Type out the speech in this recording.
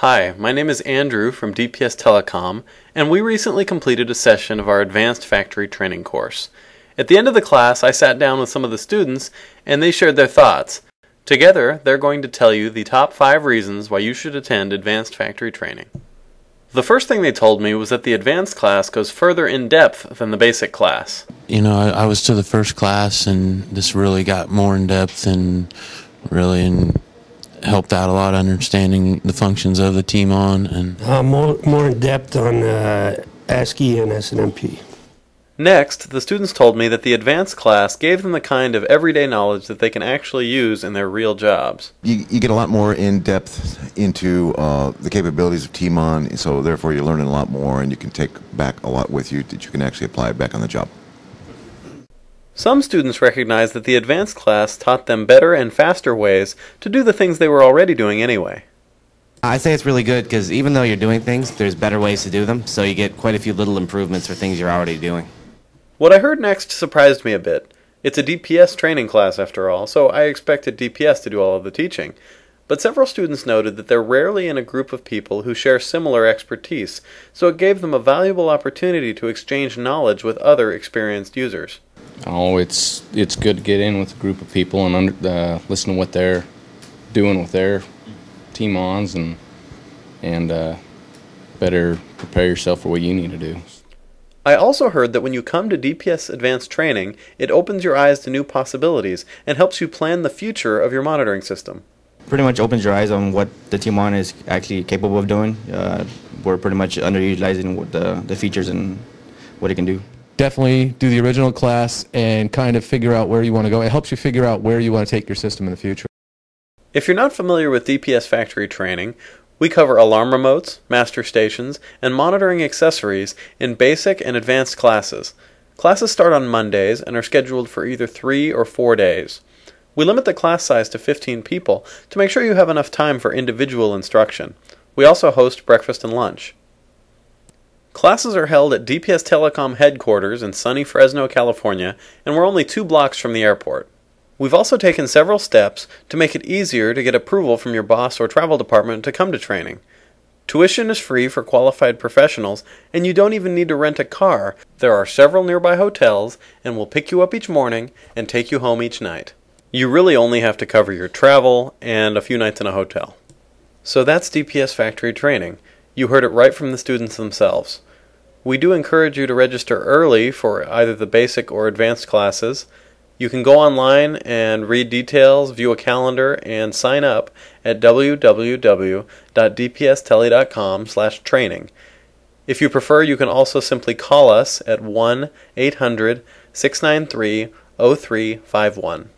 Hi, my name is Andrew from DPS Telecom, and we recently completed a session of our Advanced Factory Training course. At the end of the class, I sat down with some of the students, and they shared their thoughts. Together, they're going to tell you the top five reasons why you should attend Advanced Factory Training. The first thing they told me was that the advanced class goes further in depth than the basic class. You know, I, I was to the first class, and this really got more in depth and really and helped out a lot understanding the functions of the TMON and Uh, more, more in depth on uh, ASCII and SNMP. Next, the students told me that the advanced class gave them the kind of everyday knowledge that they can actually use in their real jobs. You, you get a lot more in depth into uh, the capabilities of TMON, so therefore you're learning a lot more and you can take back a lot with you that you can actually apply back on the job. Some students recognized that the advanced class taught them better and faster ways to do the things they were already doing anyway. I say it's really good because even though you're doing things, there's better ways to do them, so you get quite a few little improvements for things you're already doing. What I heard next surprised me a bit. It's a DPS training class after all, so I expected DPS to do all of the teaching. But several students noted that they're rarely in a group of people who share similar expertise, so it gave them a valuable opportunity to exchange knowledge with other experienced users. Oh, it's it's good to get in with a group of people and under, uh, listen to what they're doing with their TMONs and and uh, better prepare yourself for what you need to do. I also heard that when you come to DPS Advanced Training, it opens your eyes to new possibilities and helps you plan the future of your monitoring system. pretty much opens your eyes on what the T1 is actually capable of doing. Uh, we're pretty much underutilizing what the, the features and what it can do. Definitely do the original class and kind of figure out where you want to go. It helps you figure out where you want to take your system in the future. If you're not familiar with DPS factory training, we cover alarm remotes, master stations, and monitoring accessories in basic and advanced classes. Classes start on Mondays and are scheduled for either three or four days. We limit the class size to 15 people to make sure you have enough time for individual instruction. We also host breakfast and lunch. Classes are held at DPS Telecom headquarters in sunny Fresno, California, and we're only two blocks from the airport. We've also taken several steps to make it easier to get approval from your boss or travel department to come to training. Tuition is free for qualified professionals, and you don't even need to rent a car. There are several nearby hotels, and we'll pick you up each morning and take you home each night. You really only have to cover your travel and a few nights in a hotel. So that's DPS factory training. You heard it right from the students themselves. We do encourage you to register early for either the basic or advanced classes. You can go online and read details, view a calendar, and sign up at www.dpstele.com/training. If you prefer, you can also simply call us at 1-800-693-0351.